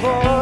for